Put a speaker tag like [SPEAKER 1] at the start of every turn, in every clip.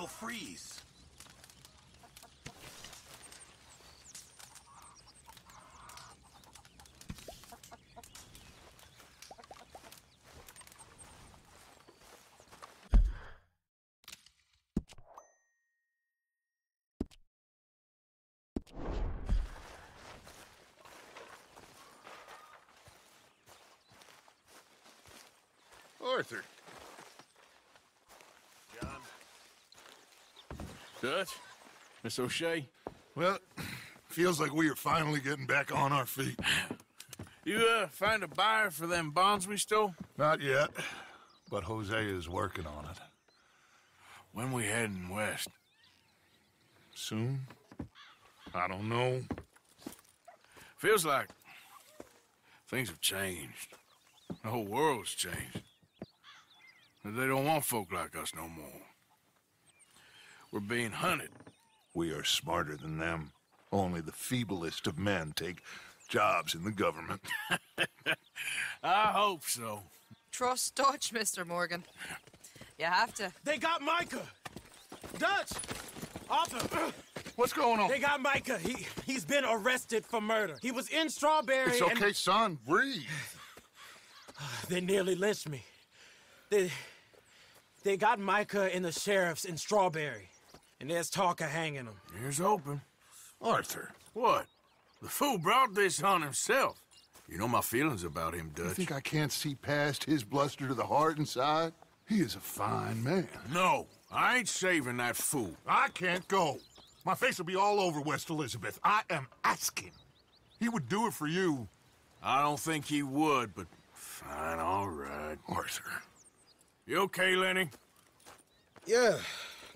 [SPEAKER 1] you'll freeze.
[SPEAKER 2] Arthur. Dutch? Miss O'Shea?
[SPEAKER 3] Well, feels like we are finally getting back on our feet.
[SPEAKER 2] You, uh, find a buyer for them bonds we stole?
[SPEAKER 3] Not yet, but Josiah is working on it.
[SPEAKER 2] When we heading west?
[SPEAKER 3] Soon? I don't know.
[SPEAKER 2] Feels like things have changed. The whole world's changed. They don't want folk like us no more. We're being hunted.
[SPEAKER 3] We are smarter than them. Only the feeblest of men take jobs in the government.
[SPEAKER 2] I hope so.
[SPEAKER 4] Trust Dutch, Mr. Morgan. You have to.
[SPEAKER 5] They got Micah! Dutch! Arthur!
[SPEAKER 3] What's going on?
[SPEAKER 5] They got Micah. He, he's been arrested for murder. He was in Strawberry
[SPEAKER 3] It's okay,
[SPEAKER 5] and
[SPEAKER 3] son. Breathe.
[SPEAKER 5] they nearly lynched me. They, they got Micah and the sheriffs in Strawberry. And there's talk of hanging him.
[SPEAKER 2] Here's open.
[SPEAKER 3] Arthur,
[SPEAKER 2] What? The fool brought this on himself. You know my feelings about him,
[SPEAKER 3] you think I can't see past his bluster to the heart inside? He is a fine man.
[SPEAKER 2] No, I ain't saving that fool.
[SPEAKER 3] I can't go. My face will be all over West Elizabeth. I am asking. He would do it for you,
[SPEAKER 2] I don't think he would, but fine, all right.
[SPEAKER 3] Arthur.
[SPEAKER 2] You okay, Lenny?
[SPEAKER 5] Yeah,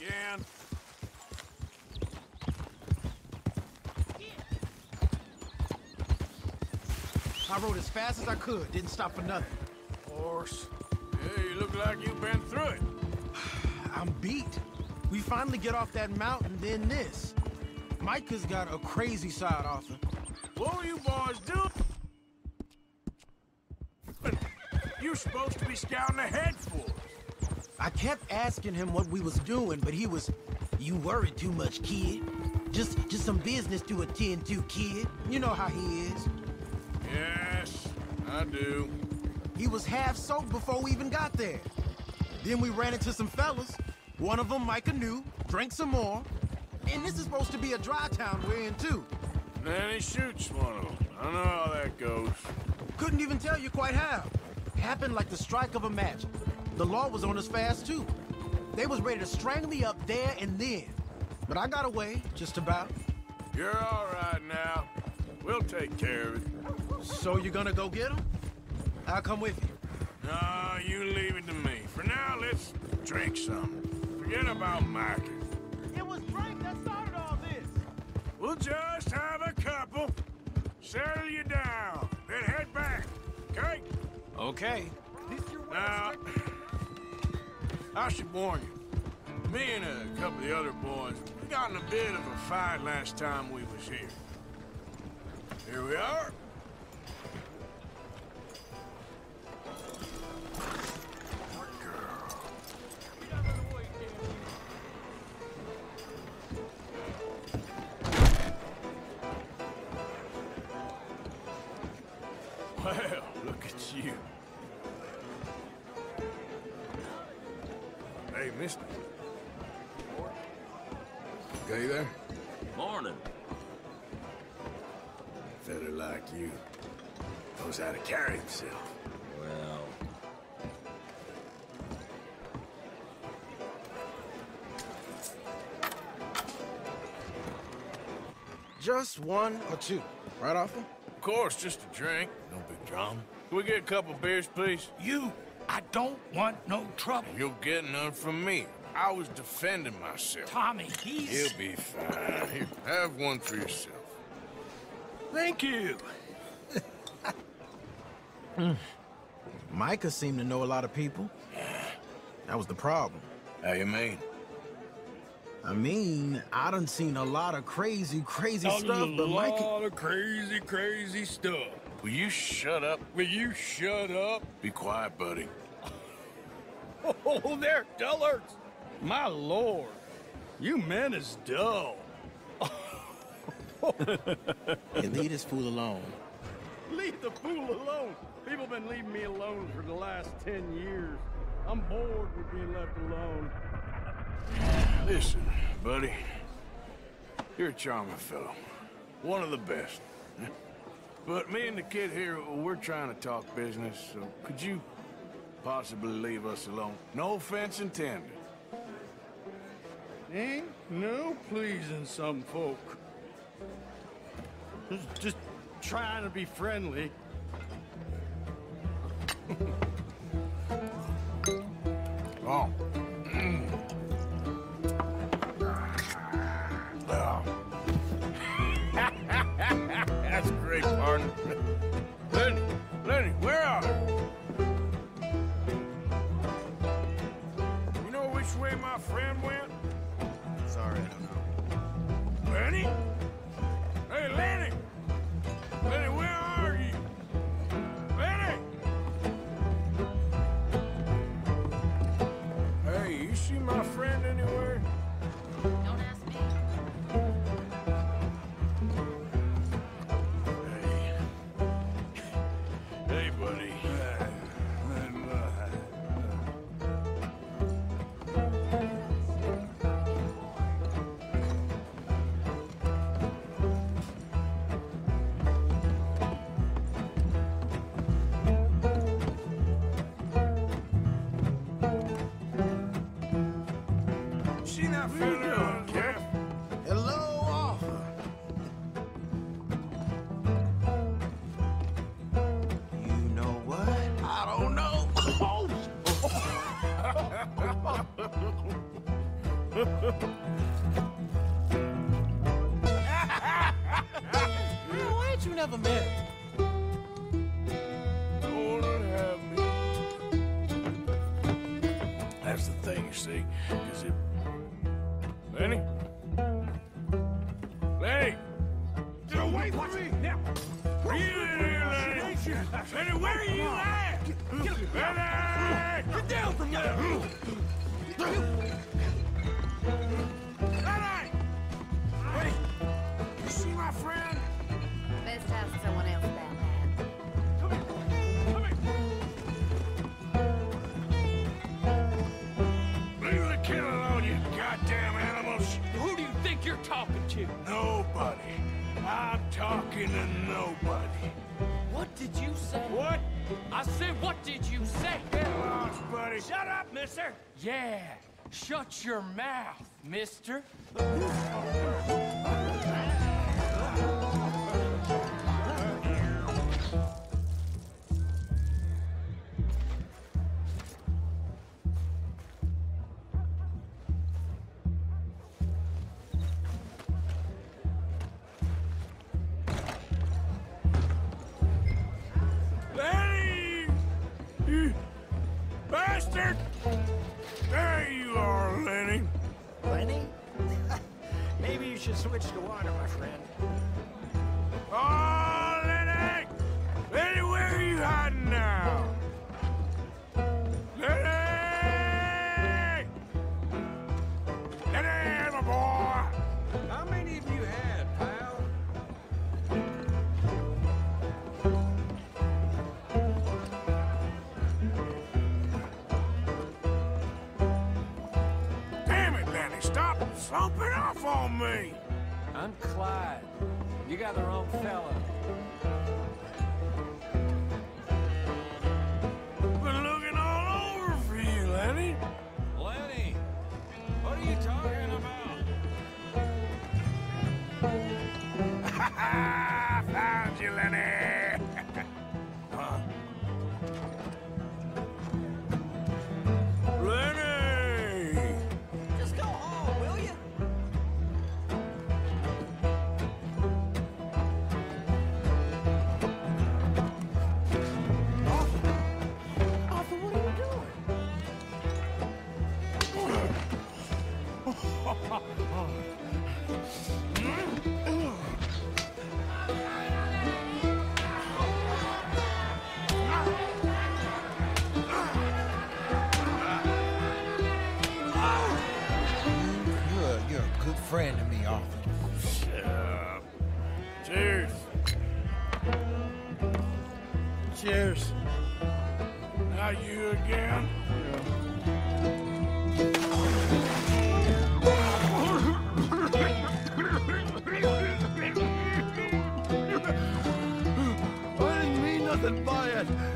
[SPEAKER 2] Again.
[SPEAKER 6] I rode as fast as I could, didn't stop for nothing.
[SPEAKER 2] Horse. Yeah, you look like you've been through it.
[SPEAKER 6] I'm beat. We finally get off that mountain, then this. Micah's got a crazy side, Arthur.
[SPEAKER 2] What were you boys doing? You're supposed to be scouting ahead for.
[SPEAKER 6] I kept asking him what we was doing, but he was, you worry too much, kid. Just, just some business to attend to, kid. You know how he is.
[SPEAKER 2] Yes, I do.
[SPEAKER 6] He was half soaked before we even got there. Then we ran into some fellas. One of them Micah knew, drank some more. And this is supposed to be a dry town we're in, too.
[SPEAKER 2] Then he shoots one of them. I don't know how that goes.
[SPEAKER 6] Couldn't even tell you quite how. Happened like the strike of a match. The law was on us fast, too. They was ready to strangle me up there and then. But I got away, just about.
[SPEAKER 2] You're all right now. We'll take care of it.
[SPEAKER 6] So you're gonna go get him? I'll come with you.
[SPEAKER 2] No, you leave it to me. For now, let's drink some. Forget about Micah.
[SPEAKER 6] It was Drake that started all this.
[SPEAKER 2] We'll just have a couple. Settle you down. Then head back. Okay?
[SPEAKER 6] Okay.
[SPEAKER 2] Now, I should warn you. Me and a couple of the other boys, we got in a bit of a fight last time we was here. Here we are. Like you knows how to carry himself.
[SPEAKER 1] Well,
[SPEAKER 6] Just one or two. Right, Arthur?
[SPEAKER 2] Of course, just a drink. No big drama. Can we get a couple beers, please?
[SPEAKER 6] You,
[SPEAKER 7] I don't want no trouble.
[SPEAKER 2] You'll get none from me. I was defending myself.
[SPEAKER 7] Tommy, he's...
[SPEAKER 2] He'll be fine. Here, have one for yourself.
[SPEAKER 7] Thank you.
[SPEAKER 6] Micah seemed to know a lot of people. That was the problem.
[SPEAKER 2] How you mean?
[SPEAKER 6] I mean, I done seen a lot of crazy, crazy
[SPEAKER 7] A
[SPEAKER 6] stuff, but
[SPEAKER 7] lot
[SPEAKER 6] Micah...
[SPEAKER 7] of crazy, crazy stuff.
[SPEAKER 2] Will you shut up?
[SPEAKER 7] Will you shut up?
[SPEAKER 2] Be quiet, buddy.
[SPEAKER 7] Oh, they're dullards. My lord, you men is dull.
[SPEAKER 6] Hey, leave this fool alone.
[SPEAKER 8] Leave the fool alone. People been leaving me alone for the last ten years. I'm bored with being left alone.
[SPEAKER 2] Listen, buddy. You're a charming fellow. One of the best. But me and the kid here, we're trying to talk business, so could you possibly leave us alone? No offense intended.
[SPEAKER 8] Ain't no pleasing some folk. Just, trying to be friendly.
[SPEAKER 2] Oh. Oh. That's great, partner. Lenny, Lenny, where are you? You know which way my friend went? See, because it. Lenny? Lenny! Get away from me! Now! Are you in here, Lenny? Lenny, where are you at? Lenny! Get down from there!
[SPEAKER 7] Talking to
[SPEAKER 2] nobody.
[SPEAKER 7] What did you say?
[SPEAKER 2] What?
[SPEAKER 7] I said, what did you say?
[SPEAKER 2] Get lost, buddy.
[SPEAKER 7] Shut up, mister. Yeah, shut your mouth, mister.
[SPEAKER 8] Switch to water, my friend.
[SPEAKER 2] Oh, Lenny! Lenny, where are you hiding now? Lenny! Lenny, my boy!
[SPEAKER 8] How many of you had, pal?
[SPEAKER 2] Damn it, Lenny, stop slumping off on me!
[SPEAKER 8] You got the wrong fella. Cheers. Not you again.
[SPEAKER 2] I didn't mean nothing by it.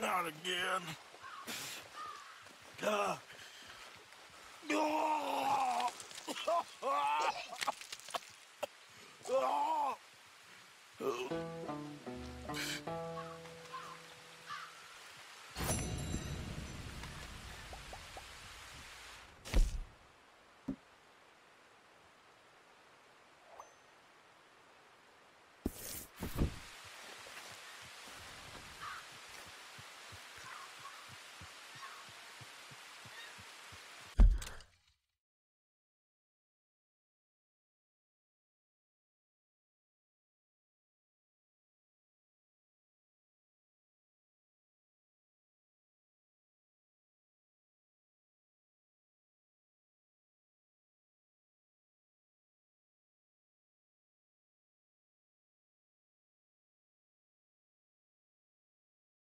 [SPEAKER 8] Not again. Oh.